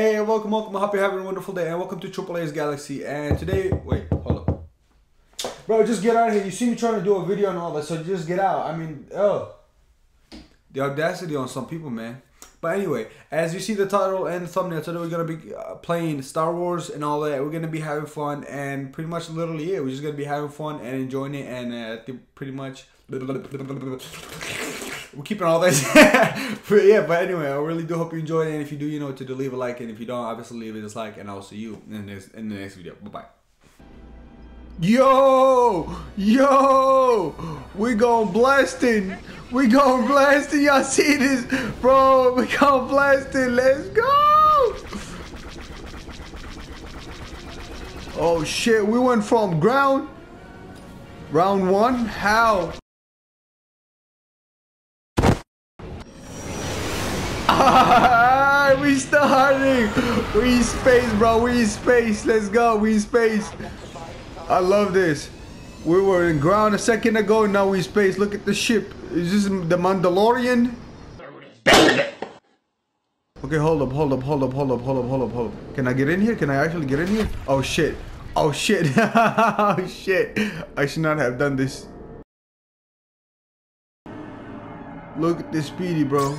Hey, welcome, welcome. I hope you're having a wonderful day, and welcome to Triple A's Galaxy. And today, wait, hold up, bro. Just get out of here. You see me trying to do a video and all that, so just get out. I mean, oh, the audacity on some people, man. But anyway, as you see the title and the thumbnail, today we're gonna be uh, playing Star Wars and all that. We're gonna be having fun, and pretty much literally, yeah, we're just gonna be having fun and enjoying it, and uh, pretty much. We're keeping all this. but yeah, but anyway, I really do hope you enjoyed it. And if you do, you know what to do. Leave a like. And if you don't, obviously leave a dislike. And I'll see you in the next, in the next video. Bye-bye. Yo! Yo! We going blasting. We going blasting. Y'all see this? Bro, we going blasting. Let's go! Oh shit, we went from ground. Round one? How? We in space, bro. We in space. Let's go. We in space. I love this. We were in ground a second ago. Now we in space. Look at the ship. Is this the Mandalorian? Okay, hold up, hold up, hold up, hold up, hold up, hold up, hold up. Can I get in here? Can I actually get in here? Oh shit. Oh shit. oh shit. I should not have done this. Look at this speedy, bro.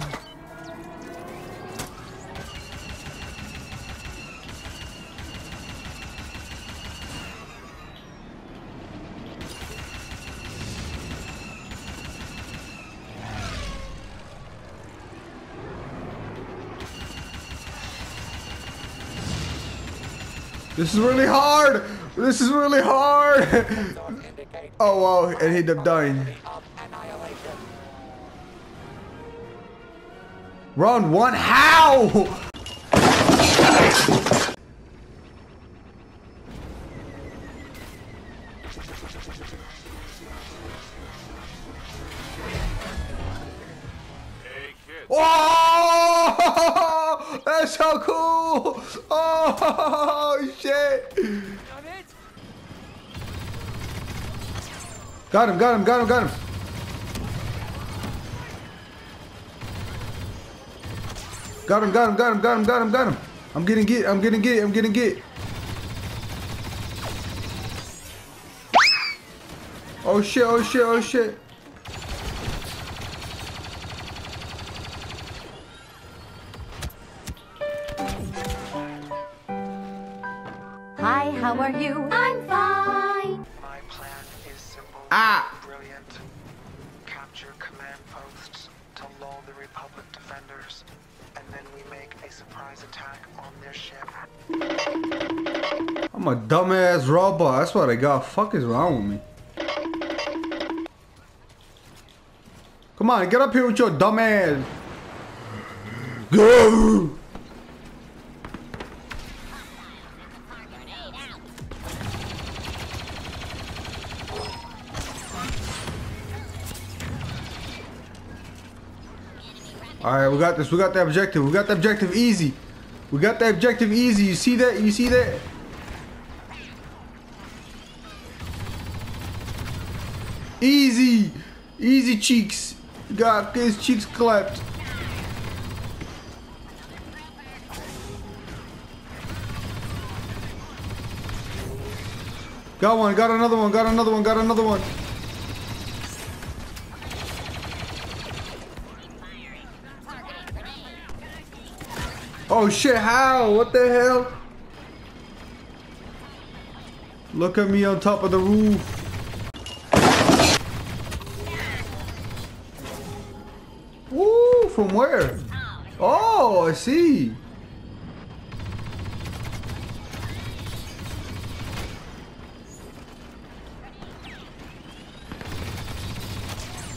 This is really hard. This is really hard. oh wow, and he ended up dying. Round one, how? Oh, that's so cool! Oh, shit! Got him, got him, got him, got him! Got him, got him, got him, got him, got him, got him! I'm getting get, I'm getting get, I'm getting get! Oh shit, oh shit, oh shit! Ah! brilliant. Capture command posts to lull the Republic defenders, and then we make a surprise attack on their ship. I'm a dumbass robot. That's what I got. Fuck is wrong with me? Come on, get up here with your dumb ass. Go! All right, we got this. We got the objective. We got the objective easy. We got the objective easy. You see that? You see that? Easy. Easy cheeks. Got his cheeks clapped. Got one, got another one, got another one, got another one. Oh shit, how? What the hell? Look at me on top of the roof. Woo, from where? Oh, I see.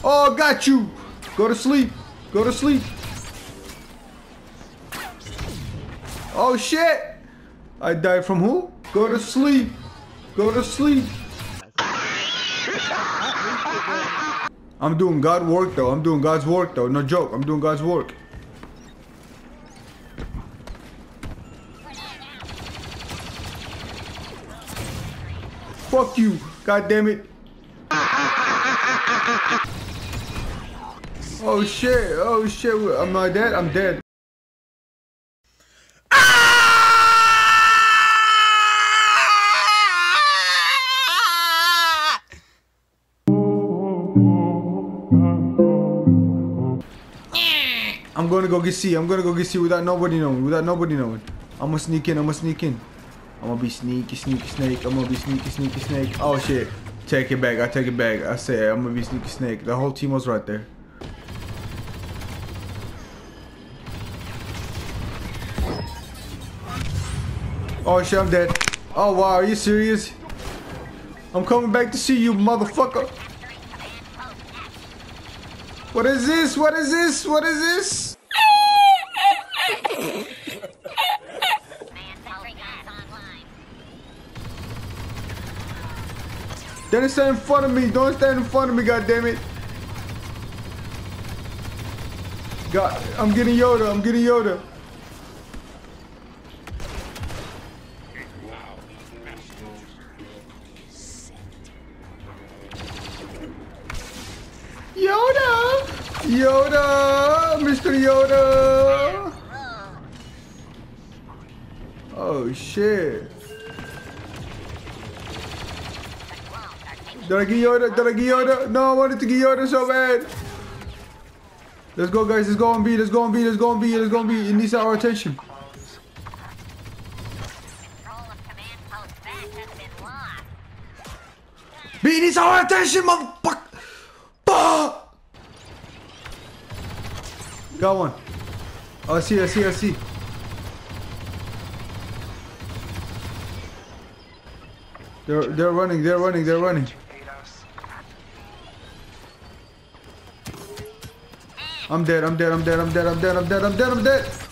Oh, got you. Go to sleep. Go to sleep. Oh shit! I died from who? Go to sleep. Go to sleep. I'm doing God work though. I'm doing God's work though. No joke. I'm doing God's work. Fuck you. God damn it. Oh shit. Oh shit. Am I dead? I'm dead. Ah! I'm gonna go get C. I'm gonna go get C without nobody knowing. Without nobody knowing. I'm gonna sneak in. I'm gonna sneak in. I'm gonna be sneaky, sneaky, snake. I'm gonna be sneaky, sneaky, snake. Oh shit. Take it back. I take it back. I said I'm gonna be sneaky, snake. The whole team was right there. Oh shit, I'm dead. Oh wow, are you serious? I'm coming back to see you, motherfucker. What is this? What is this? What is this? Don't stand in front of me. Don't stand in front of me, goddammit. God, I'm getting Yoda. I'm getting Yoda. Yoda! Yoda! Mr. Yoda! Oh shit. Did I get Yoda? Did I get Yoda? No, I wanted to get Yoda so bad. Let's go, guys. Let's go on B. Let's go on B. Let's go on B. Let's go on B. It needs our attention. B needs our attention, motherfucker. Got one. Oh, I see, I see, I see. They're they're running, they're running, they're running. I'm dead, I'm dead, I'm dead, I'm dead, I'm dead, I'm dead, I'm dead, I'm dead.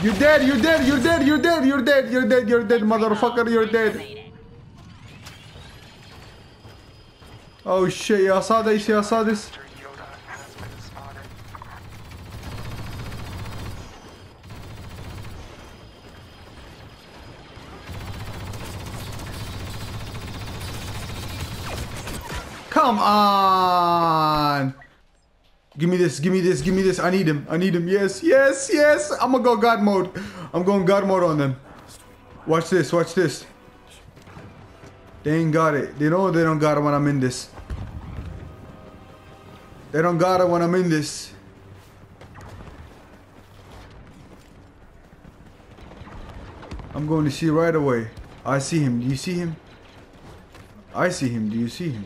You're dead. You're dead. You're dead. You're dead. You're dead. You're dead. You're dead, motherfucker. You're dead. Oh shit. Y'all saw this. Y'all saw this. Come on. Give me this, give me this, give me this. I need him. I need him. Yes, yes, yes. I'm gonna go God mode. I'm going God mode on them. Watch this, watch this. They ain't got it. They know they don't got it when I'm in this. They don't got it when I'm in this. I'm going to see right away. I see him. Do you see him? I see him. Do you see him?